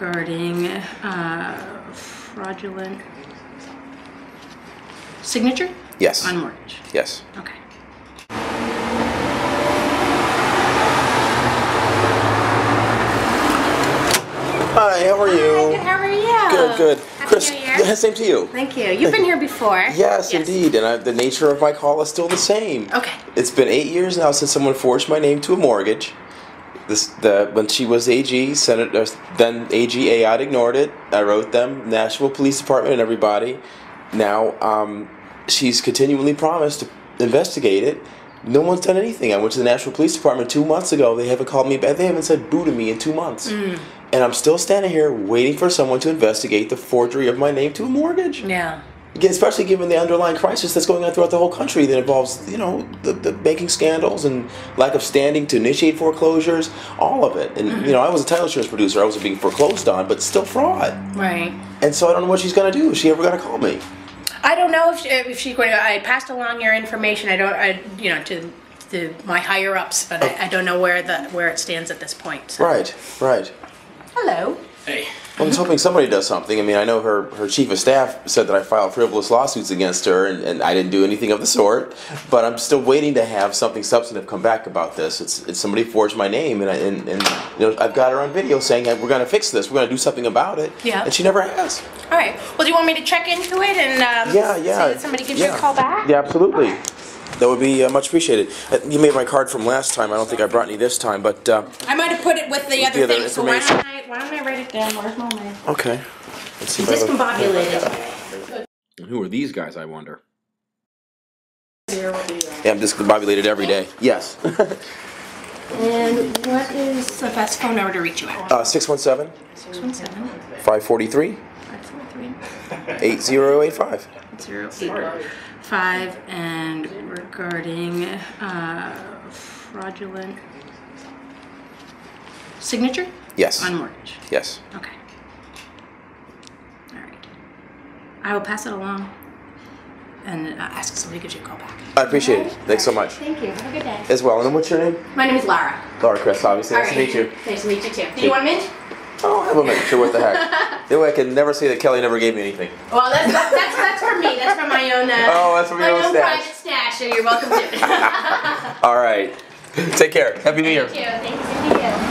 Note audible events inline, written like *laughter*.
regarding uh, fraudulent signature Yes. on mortgage. Yes. Okay. Hi, how are Hi, good. you? How are you? Good, good. Happy Chris, New Year. yeah, *laughs* same to you. Thank you. You've been here before. *laughs* Yes, indeed. And I, the nature of my call is still the same. Okay. It's been eight years now since someone forged my name to a mortgage. This the when she was AG, Senator, then AG Ayotte ignored it. I wrote them, Nashua Police Department, and everybody. Now um, she's continually promised to investigate it. No one's done anything. I went to the Nashua Police Department two months ago. They haven't called me back. They haven't said boo to me in two months. And I'm still standing here waiting for someone to investigate the forgery of my name to a mortgage. Yeah. Again, especially given the underlying crisis that's going on throughout the whole country that involves, you know, the, the banking scandals and lack of standing to initiate foreclosures, all of it. And, you know, I was a title insurance producer. I wasn't being foreclosed on, but still fraud. Right. And so I don't know what she's going to do. Is she ever going to call me? I don't know if, she, if she's going to. I passed along your information. I don't. I you know to to my higher ups, but I, oh. I don't know where the where it stands at this point. so- Right, right. Hello. Hey. I was hoping somebody does something. I mean, I know her, her chief of staff said that I filed frivolous lawsuits against her, and, and I didn't do anything of the sort. But I'm still waiting to have something substantive come back about this. It's, it's somebody forged my name, and, I, and, and you know, I've got her on video saying we're going to fix this. We're going to do something about it. Yeah. And she never has. All right. Well, do you want me to check into it and um, Yeah, yeah. somebody gives you a call back? Yeah, absolutely. That would be uh, much appreciated. Uh, you made my card from last time. I don't think I brought any this time, but uh, I might have put it with the other other things. So why information. don't I why don't I write it down? Where's my name? okay. Let's see if I have a- Discombobulated. Who are these guys, I wonder? Yeah, I'm discombobulated every day. Yes. And what is the best phone number to reach you at? uh, 617 Six one seven 543 five four three 8085. zero eight five and regarding uh, fraudulent signature Yes. on mortgage. Yes. Okay. All right. I will pass it along and uh, ask somebody to gives you a call back. I appreciate it. Thanks so much. Thank you. Have a good day. As well. And then what's your name? My name is Lara. Laura Chris, obviously. Nice All to meet you. Nice to meet you too. Do you want a mint? Oh, have a minute. Sure, what the heck. *laughs* the way I can never say that Kelly never gave me anything. Well, that's that's that's for me. That's for my own. Uh, Oh, that's from your my own own stash. private stash. So you're welcome to. *laughs* *laughs* All right. Take care. Happy New Year. Thank you. Thank you.